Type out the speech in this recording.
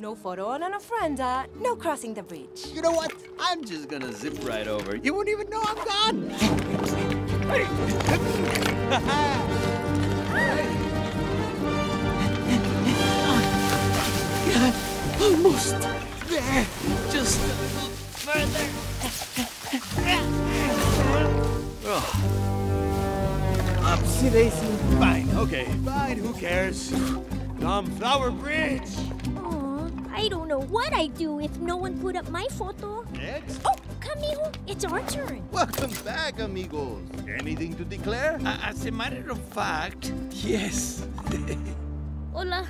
No photo on an ofrenda, no crossing the bridge. You know what? I'm just gonna zip right over. You won't even know I'm gone. Almost there. Just a little further. oh. Fine, okay. Fine, who cares? Dumb Flower Bridge. What I'd do if no one put up my photo. Next. Oh, Camilo, it's our turn. Welcome back, amigos. Anything to declare? As a matter of fact, yes. Hola,